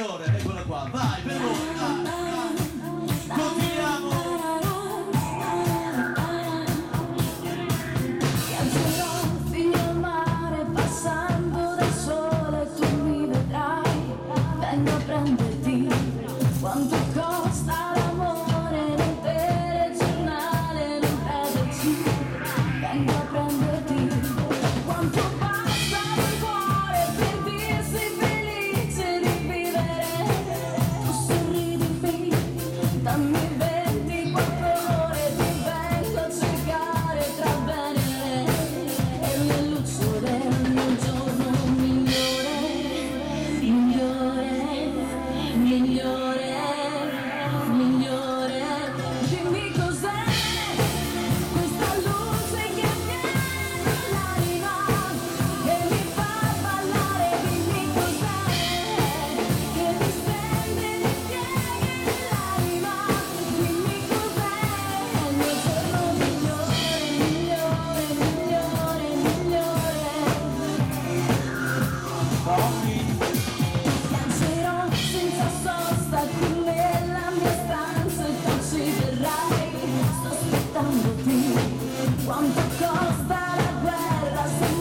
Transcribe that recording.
migliore, eccola qua, vai per voi, coração.